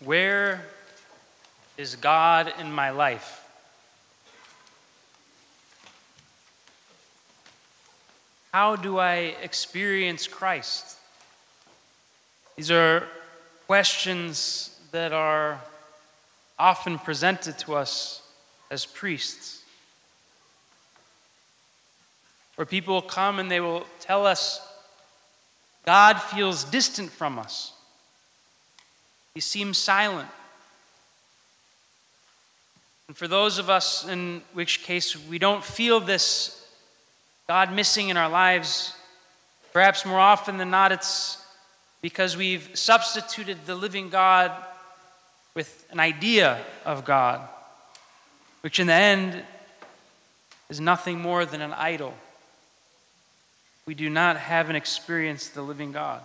Where is God in my life? How do I experience Christ? These are questions that are often presented to us as priests. Where people will come and they will tell us God feels distant from us. He seems silent. And for those of us in which case we don't feel this God missing in our lives, perhaps more often than not, it's because we've substituted the living God with an idea of God, which in the end is nothing more than an idol. We do not have an experience the living God.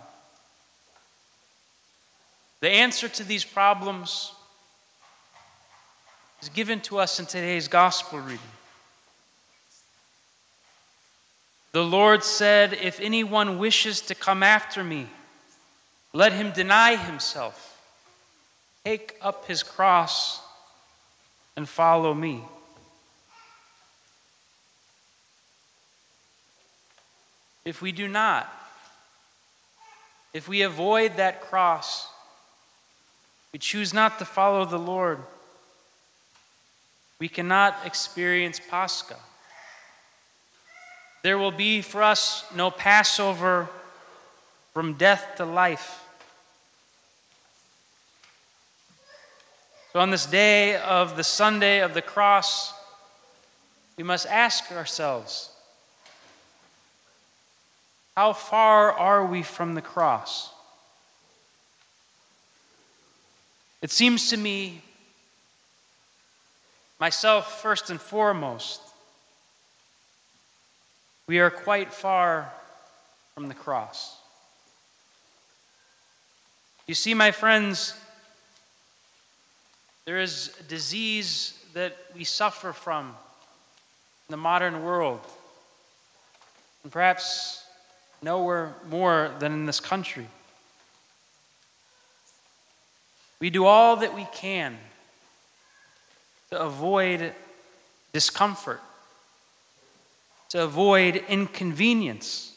The answer to these problems is given to us in today's gospel reading. The Lord said, If anyone wishes to come after me, let him deny himself, take up his cross, and follow me. If we do not, if we avoid that cross, we choose not to follow the Lord, we cannot experience Pascha. There will be for us no Passover from death to life. So, on this day of the Sunday of the cross, we must ask ourselves how far are we from the cross? It seems to me, myself first and foremost, we are quite far from the cross. You see, my friends, there is a disease that we suffer from in the modern world, and perhaps nowhere more than in this country. We do all that we can to avoid discomfort, to avoid inconvenience.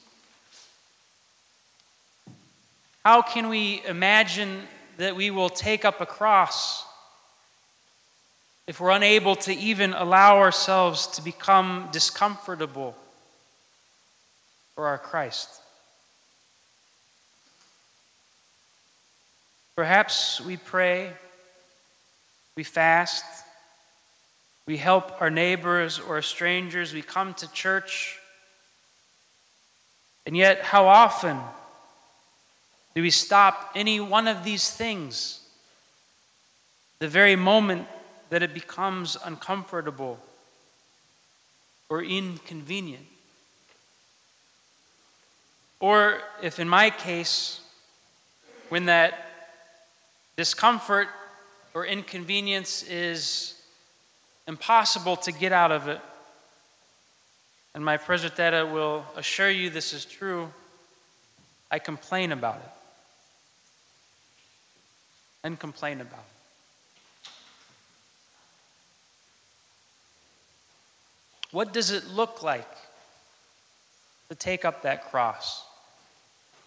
How can we imagine that we will take up a cross if we're unable to even allow ourselves to become discomfortable for our Christ? Perhaps we pray, we fast, we help our neighbors or strangers, we come to church. And yet, how often do we stop any one of these things the very moment that it becomes uncomfortable or inconvenient? Or if in my case, when that discomfort or inconvenience is impossible to get out of it. And my presbytera will assure you this is true. I complain about it. And complain about it. What does it look like to take up that cross,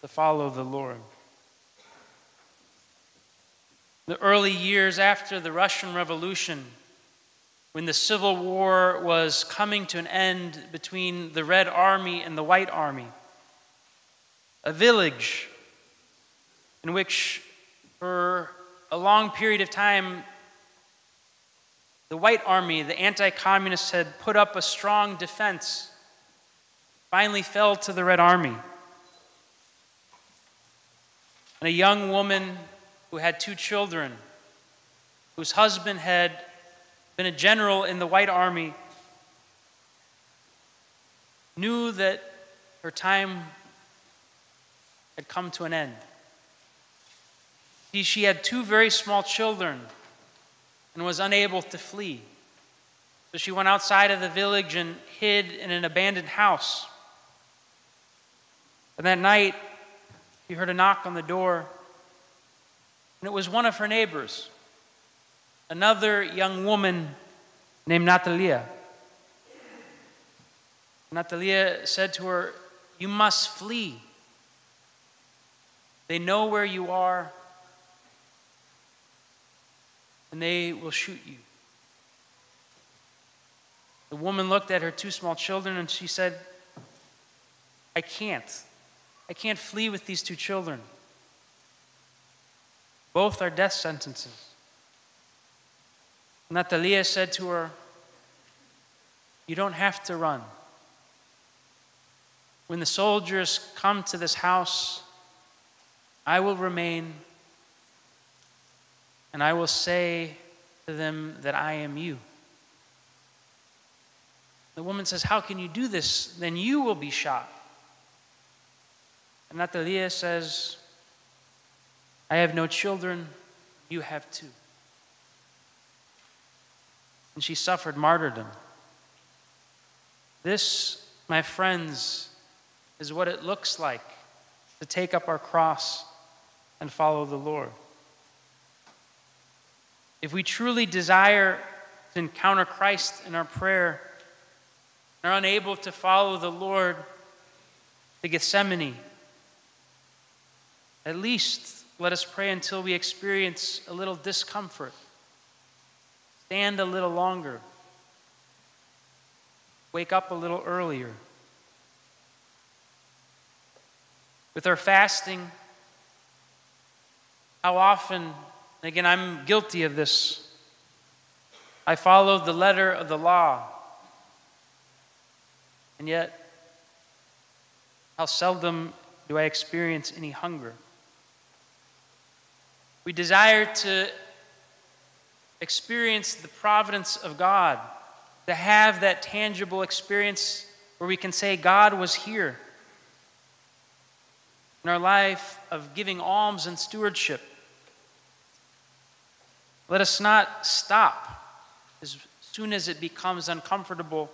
to follow the Lord? The early years after the Russian Revolution, when the Civil War was coming to an end between the Red Army and the White Army, a village in which, for a long period of time, the White Army, the anti communists, had put up a strong defense, finally fell to the Red Army. And a young woman who had two children, whose husband had been a general in the White Army, knew that her time had come to an end. She had two very small children and was unable to flee. So she went outside of the village and hid in an abandoned house. And that night, she heard a knock on the door. And it was one of her neighbors, another young woman named Natalia. Natalia said to her, You must flee. They know where you are, and they will shoot you. The woman looked at her two small children and she said, I can't. I can't flee with these two children. Both are death sentences. Natalia said to her, You don't have to run. When the soldiers come to this house, I will remain and I will say to them that I am you. The woman says, How can you do this? Then you will be shot. And Natalia says, I have no children, you have two. And she suffered martyrdom. This, my friends, is what it looks like to take up our cross and follow the Lord. If we truly desire to encounter Christ in our prayer and are unable to follow the Lord to Gethsemane, at least let us pray until we experience a little discomfort. Stand a little longer. Wake up a little earlier. With our fasting, how often, again, I'm guilty of this. I followed the letter of the law. And yet, how seldom do I experience any hunger? We desire to experience the providence of God, to have that tangible experience where we can say, God was here in our life of giving alms and stewardship. Let us not stop as soon as it becomes uncomfortable,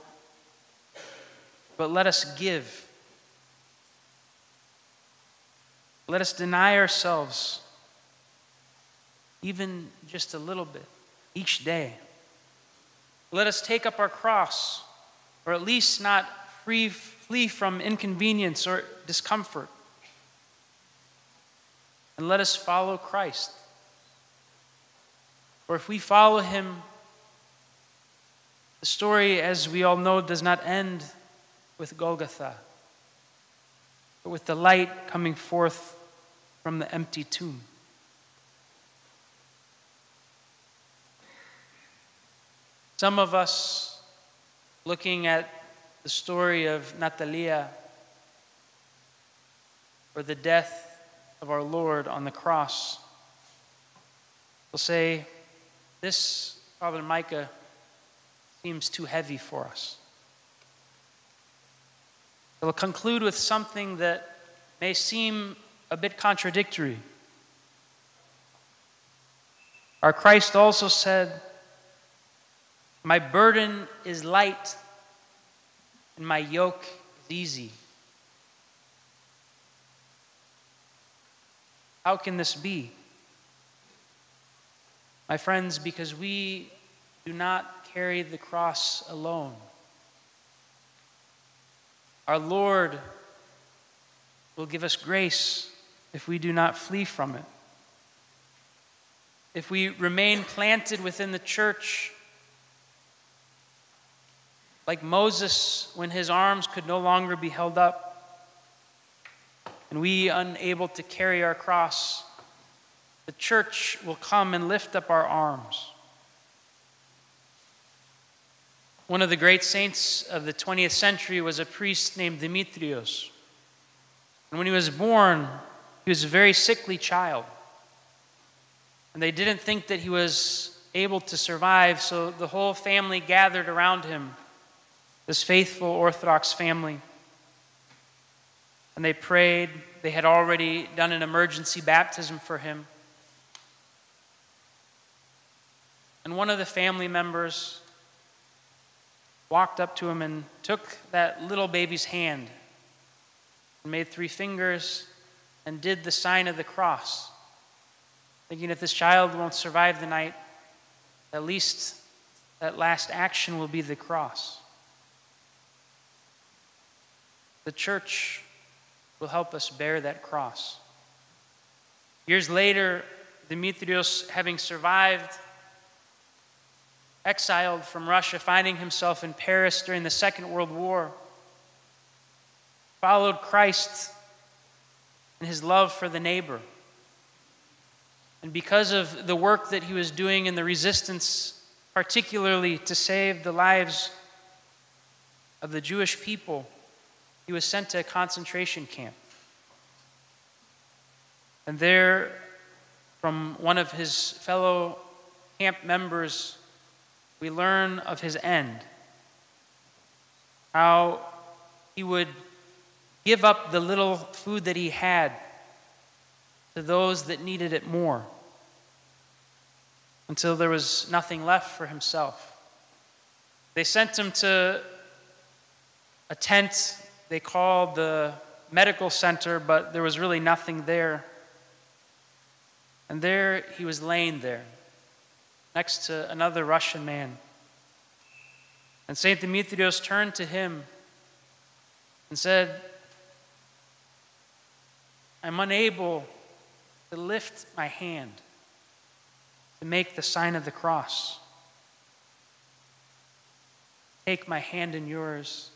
but let us give. Let us deny ourselves, even just a little bit, each day. Let us take up our cross, or at least not free, flee from inconvenience or discomfort and let us follow Christ. For if we follow him, the story, as we all know, does not end with Golgotha, but with the light coming forth from the empty tomb. Some of us, looking at the story of Natalia, or the death of our Lord on the cross will say, This, Father Micah, seems too heavy for us. It will conclude with something that may seem a bit contradictory. Our Christ also said, My burden is light and my yoke is easy. How can this be? My friends, because we do not carry the cross alone. Our Lord will give us grace if we do not flee from it. If we remain planted within the church, like Moses when his arms could no longer be held up, and we unable to carry our cross, the church will come and lift up our arms. One of the great saints of the 20th century was a priest named Demetrius. And when he was born, he was a very sickly child. And they didn't think that he was able to survive, so the whole family gathered around him, this faithful Orthodox family and they prayed. They had already done an emergency baptism for him. And one of the family members walked up to him and took that little baby's hand and made three fingers and did the sign of the cross. thinking if this child won't survive the night, at least that last action will be the cross. The church will help us bear that cross. Years later, Demetrios, having survived, exiled from Russia, finding himself in Paris during the Second World War, followed Christ in his love for the neighbor. And because of the work that he was doing in the resistance, particularly to save the lives of the Jewish people, he was sent to a concentration camp. And there, from one of his fellow camp members, we learn of his end. How he would give up the little food that he had to those that needed it more until there was nothing left for himself. They sent him to a tent they called the medical center, but there was really nothing there. And there he was laying there, next to another Russian man. And St. Demetrios turned to him and said, I'm unable to lift my hand to make the sign of the cross. Take my hand in yours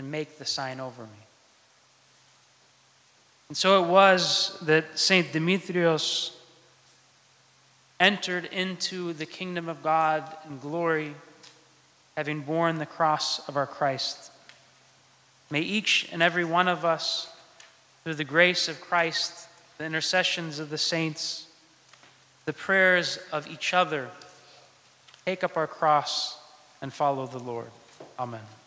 and make the sign over me. And so it was that St. Demetrios entered into the kingdom of God in glory, having borne the cross of our Christ. May each and every one of us, through the grace of Christ, the intercessions of the saints, the prayers of each other, take up our cross and follow the Lord. Amen.